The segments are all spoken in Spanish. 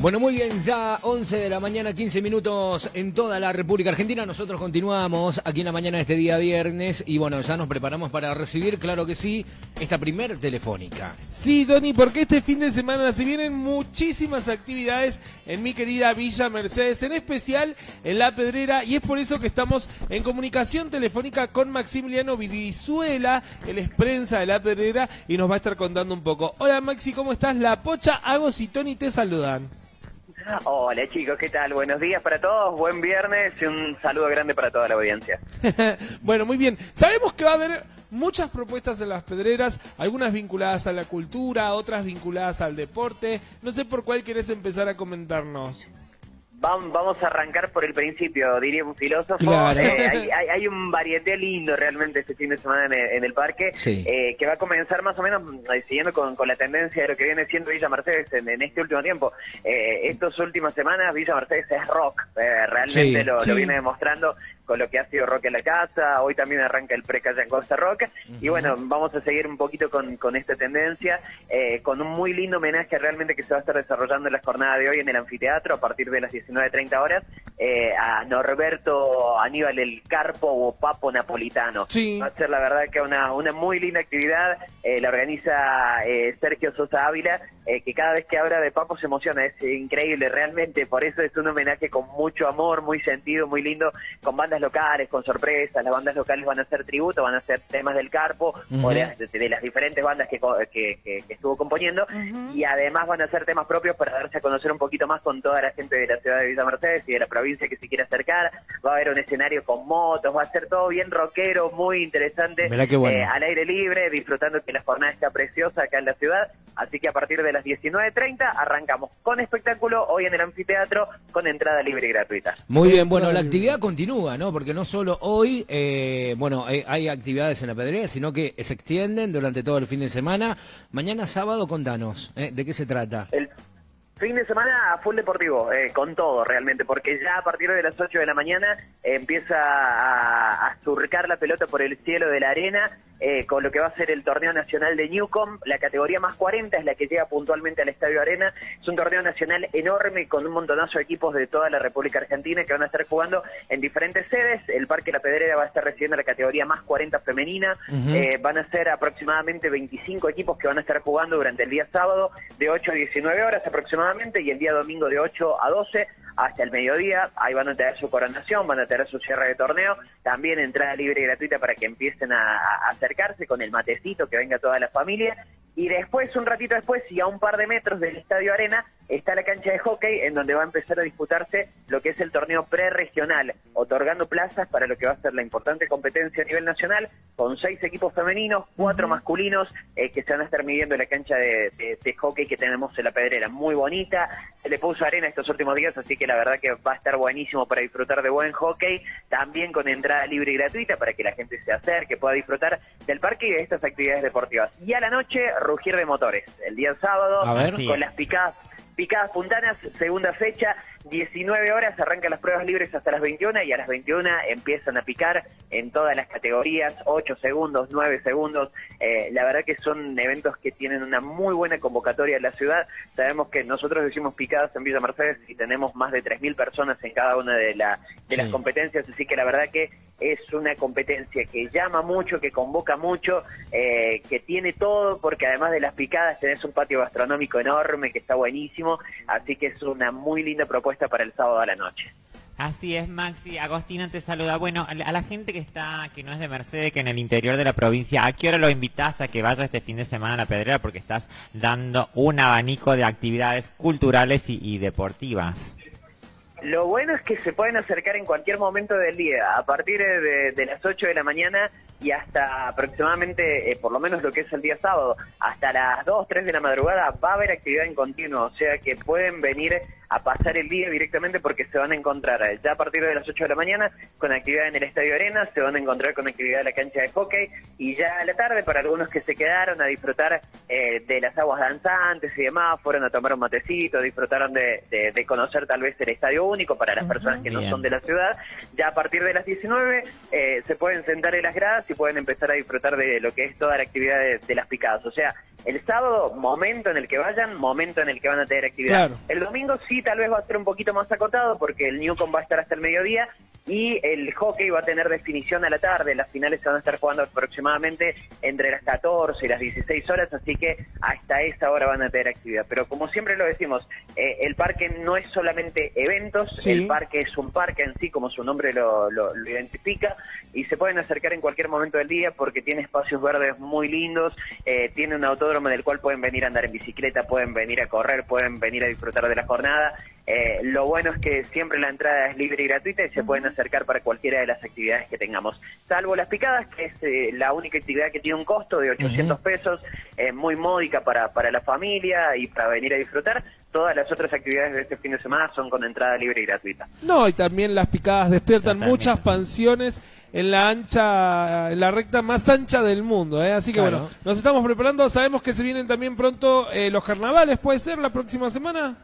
Bueno, muy bien, ya 11 de la mañana, 15 minutos en toda la República Argentina. Nosotros continuamos aquí en la mañana de este día viernes y bueno, ya nos preparamos para recibir, claro que sí, esta primer telefónica. Sí, Doni, porque este fin de semana se vienen muchísimas actividades en mi querida Villa Mercedes, en especial en La Pedrera, y es por eso que estamos en comunicación telefónica con Maximiliano Virizuela, el es prensa de La Pedrera, y nos va a estar contando un poco. Hola Maxi, ¿cómo estás? La Pocha, Agos y Tony te saludan. Hola chicos, ¿qué tal? Buenos días para todos, buen viernes y un saludo grande para toda la audiencia. bueno, muy bien. Sabemos que va a haber muchas propuestas en las pedreras, algunas vinculadas a la cultura, otras vinculadas al deporte. No sé por cuál querés empezar a comentarnos. Vamos a arrancar por el principio, diría un filósofo. Eh, hay, un varieté lindo realmente este fin de semana en el, parque, eh, que va a comenzar más o menos eh, siguiendo con, la tendencia de lo que viene siendo Villa Mercedes en, este último tiempo. estas últimas semanas Villa Mercedes es rock, realmente lo, viene demostrando con lo que ha sido Rock en la Casa, hoy también arranca el pre-Calle en Costa Rock, y bueno, vamos a seguir un poquito con, con esta tendencia, eh, con un muy lindo homenaje realmente que se va a estar desarrollando en la jornada de hoy en el anfiteatro a partir de las 19.30 horas, eh, a Norberto Aníbal el Carpo o Papo Napolitano. Va a ser la verdad que una, una muy linda actividad, eh, la organiza Sergio Sosa Ávila, que cada vez que habla de Papo se emociona, es increíble realmente, por eso es un homenaje con mucho amor, muy sentido, muy lindo, con bandas locales, con sorpresas, las bandas locales van a hacer tributo, van a hacer temas del Carpo, o de, las diferentes bandas que, que, estuvo componiendo, y además van a hacer temas propios para darse a conocer un poquito más con toda la gente de la ciudad de Villa Mercedes y de la provincia que se quiere acercar, va a haber un escenario con motos, va a ser todo bien rockero, muy interesante, eh, al aire libre, disfrutando que la jornada está preciosa acá en la ciudad, así que a partir de las 19.30 arrancamos con espectáculo hoy en el anfiteatro con entrada libre y gratuita. Muy bien, bueno, la actividad continúa, ¿no? Porque no solo hoy, eh, bueno, hay, actividades en la pedrera, sino que se extienden durante todo el fin de semana. Mañana sábado, contanos, ¿eh? ¿de qué se trata? El fin de semana a full deportivo, eh, con todo realmente, porque ya a partir de las 8 de la mañana empieza a, a surcar la pelota por el cielo de la arena eh, con lo que va a ser el torneo nacional de Newcom. La categoría más 40 es la que llega puntualmente al Estadio Arena. Es un torneo nacional enorme con un montonazo de equipos de toda la República Argentina que van a estar jugando en diferentes sedes. El Parque La Pedrera va a estar recibiendo la categoría más 40 femenina. Eh, van a ser aproximadamente 25 equipos que van a estar jugando durante el día sábado de 8 a 19 horas aproximadamente y el día domingo de 8 a 12 hasta el mediodía. Ahí van a tener su coronación, van a tener su cierre de torneo. También entrada libre y gratuita para que empiecen a, acercarse con el matecito, que venga toda la familia. Y después, un ratito después, y a un par de metros del Estadio Arena, está la cancha de hockey en donde va a empezar a disputarse lo que es el torneo pre-regional, otorgando plazas para lo que va a ser la importante competencia a nivel nacional, con seis equipos femeninos, cuatro masculinos, eh, que se van a estar midiendo la cancha de, hockey que tenemos en la pedrera. Muy bonita, se le puso arena estos últimos días, así que la verdad que va a estar buenísimo para disfrutar de buen hockey, también con entrada libre y gratuita para que la gente se acerque, pueda disfrutar del parque y de estas actividades deportivas. Y a la noche, rugir de motores. El día sábado, con las picadas Picadas Puntanas, segunda fecha, 19 horas arrancan las pruebas libres hasta las 21 y a las 21 empiezan a picar en todas las categorías, 8 segundos, 9 segundos. Eh, la verdad que son eventos que tienen una muy buena convocatoria en la ciudad. Sabemos que nosotros decimos picadas en Villa Mercedes y tenemos más de 3.000 personas en cada una de, la, de las competencias, así que la verdad que es una competencia que llama mucho, que convoca mucho, eh, que tiene todo, porque además de las picadas tenés un patio gastronómico enorme que está buenísimo, así que es una muy linda propuesta para el sábado a la noche. Así es, Maxi. Agostina te saluda. Bueno, a la gente que está, que no es de Mercedes, que en el interior de la provincia, ¿a qué hora lo invitas a que vaya este fin de semana a la Pedrera? Porque estás dando un abanico de actividades culturales y deportivas. Lo bueno es que se pueden acercar en cualquier momento del día, a partir de, las 8 de la mañana y hasta aproximadamente, eh, por lo menos lo que es el día sábado, hasta las 2, 3 de la madrugada va a haber actividad en continuo, o sea que pueden venir a pasar el día directamente porque se van a encontrar eh, ya a partir de las 8 de la mañana con actividad en el Estadio Arena, se van a encontrar con actividad en la cancha de hockey y ya a la tarde para algunos que se quedaron a disfrutar eh, de las aguas danzantes y demás, fueron a tomar un matecito, disfrutaron de, conocer tal vez el Estadio Único para las personas que no son de la ciudad, ya a partir de las 19 eh, se pueden sentar en las gradas y pueden empezar a disfrutar de lo que es toda la actividad de, las picadas, o sea, El sábado, momento en el que vayan, momento en el que van a tener actividad. Claro. El domingo sí, tal vez va a ser un poquito más acotado porque el Newcom va a estar hasta el mediodía y el hockey va a tener definición a la tarde. Las finales se van a estar jugando aproximadamente entre las 14 y las 16 horas, así que hasta esa hora van a tener actividad. Pero como siempre lo decimos, eh, el parque no es solamente eventos, Sí. el parque es un parque en sí, como su nombre lo, lo- lo identifica, y se pueden acercar en cualquier momento del día porque tiene espacios verdes muy lindos, eh, tiene un autódromo del cual pueden venir a andar en bicicleta, pueden venir a correr, pueden venir a disfrutar de la jornada. Eh, lo bueno es que siempre la entrada es libre y gratuita y se pueden acercar para cualquiera de las actividades que tengamos, salvo las picadas, que es eh, la única actividad que tiene un costo de 800 pesos, eh, muy módica para, para la familia y para venir a disfrutar. Todas las otras actividades de este fin de semana son con entrada libre y gratuita. No, y también las picadas despiertan Totalmente. muchas pansiones en la ancha, en la recta más ancha del mundo, ¿eh? Así que Claro. bueno, nos estamos preparando, sabemos que se vienen también pronto eh, los carnavales, ¿puede ser la próxima semana?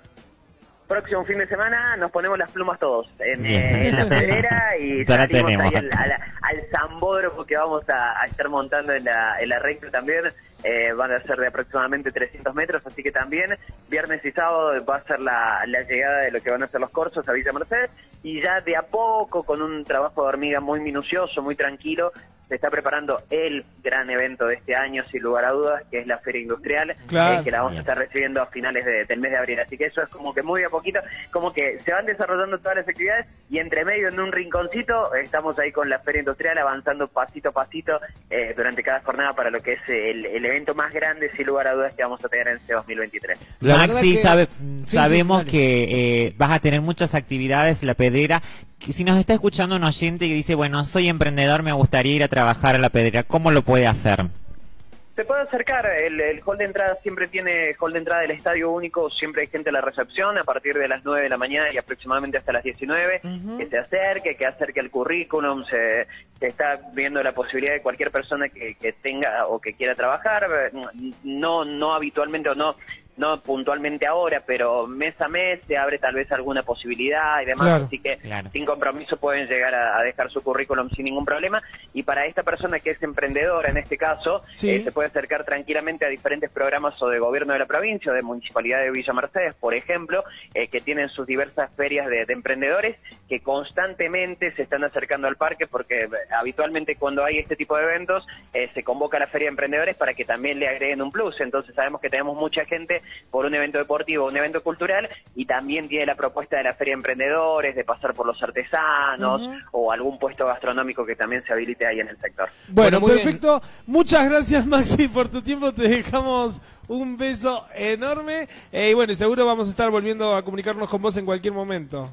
Próximo fin de semana nos ponemos las plumas todos en, eh, en la pedrera y salimos ahí al, al, al zambódromo que vamos a, a estar montando en la, en la recta también. Eh, van a ser de aproximadamente 300 metros, así que también viernes y sábado va a ser la, la llegada de lo que van a ser los corsos a Villa Mercedes y ya de a poco con un trabajo de hormiga muy minucioso, muy tranquilo, se está preparando el gran evento de este año, sin lugar a dudas, que es la Feria Industrial, Claro. eh, que la vamos Bien. a estar recibiendo a finales de- del mes de abril. Así que eso es como que muy a poquito, como que se van desarrollando todas las actividades y entre medio, en un rinconcito, estamos ahí con la Feria Industrial avanzando pasito a pasito eh, durante cada jornada para lo que es el, el evento más grande, sin lugar a dudas, que vamos a tener en este 2023. La verdad Maxi, que- sabe- Sí, sí, sabemos que eh, vas a tener muchas actividades la pedrera. Si nos está escuchando un oyente que dice, bueno, soy emprendedor, me gustaría ir a trabajar a la pedrera, ¿cómo lo puede hacer? Se puede acercar, el, el hall de entrada siempre tiene hall de entrada del estadio único, siempre hay gente a la recepción a partir de las 9 de la mañana y aproximadamente hasta las 19, Ujú. que se acerque, que acerque el currículum, se, se está viendo la posibilidad de cualquier persona que, que tenga o que quiera trabajar, no, no habitualmente o no no puntualmente ahora, pero mes a mes se abre tal vez alguna posibilidad y demás, Claro. así que Claro. sin compromiso pueden llegar a, a dejar su currículum sin ningún problema. Y para esta persona que es emprendedora en este caso, Sí. eh, se puede acercar tranquilamente a diferentes programas o de gobierno de la provincia o de municipalidad de Villa Mercedes, por ejemplo, eh, que tienen sus diversas ferias de, de emprendedores que constantemente se están acercando al parque porque eh, habitualmente cuando hay este tipo de eventos eh, se convoca a la feria de emprendedores para que también le agreguen un plus. Entonces sabemos que tenemos mucha gente por un evento deportivo, un evento cultural y también tiene la propuesta de la feria de emprendedores, de pasar por los artesanos o algún puesto gastronómico que también se habilite ahí en el sector. Bueno, Bueno, muy bien. perfecto. Muchas gracias Maxi por tu tiempo, te dejamos un beso enorme Eh, y bueno, y seguro vamos a estar volviendo a comunicarnos con vos en cualquier momento.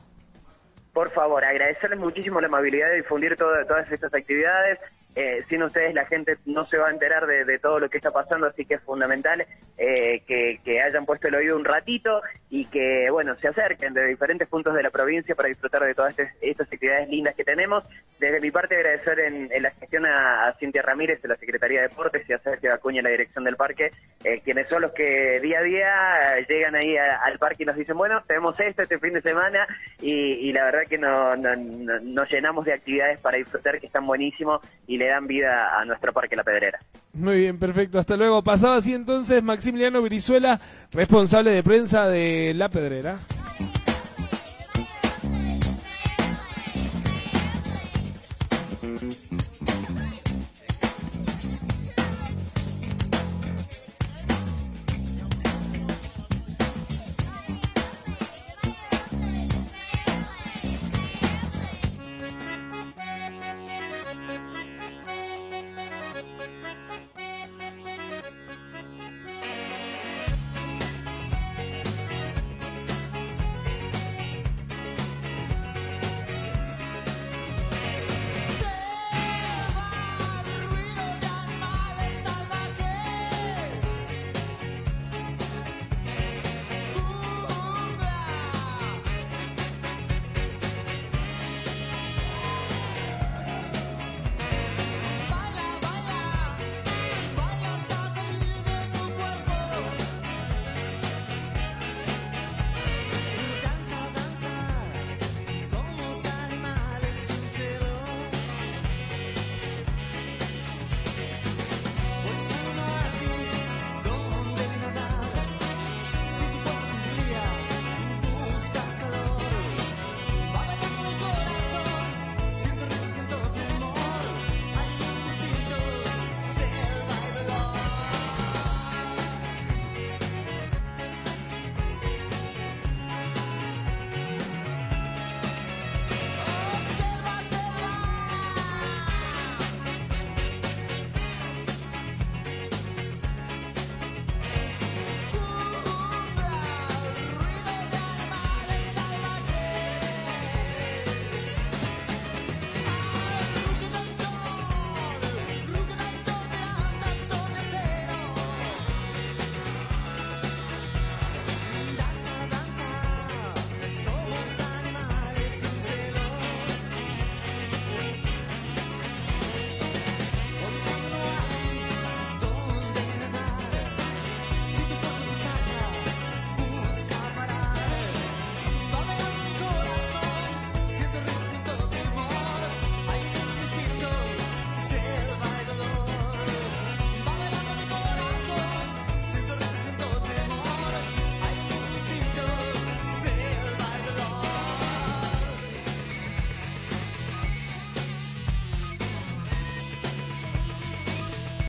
Por favor, agradecerles muchísimo la amabilidad de difundir todo- todas estas actividades. Eh, sin ustedes la gente no se va a enterar de, todo lo que está pasando, así que es fundamental eh, que, hayan puesto el oído un ratito y que, bueno, se acerquen de diferentes puntos de la provincia para disfrutar de todas estas, estas actividades lindas que tenemos. Desde mi parte, agradecer en, la gestión a, Cintia Ramírez de la Secretaría de Deportes y a Sergio Acuña en la dirección del parque, eh, quienes son los que día a día eh, llegan ahí al parque y nos dicen, bueno, tenemos esto este fin de semana y, la verdad que no- nos llenamos de actividades para disfrutar que están buenísimos y le dan vida a nuestro parque La Pedrera. Muy bien, perfecto. Hasta luego. Pasaba así entonces Maximiliano Virizuela, responsable de prensa de La Pedrera.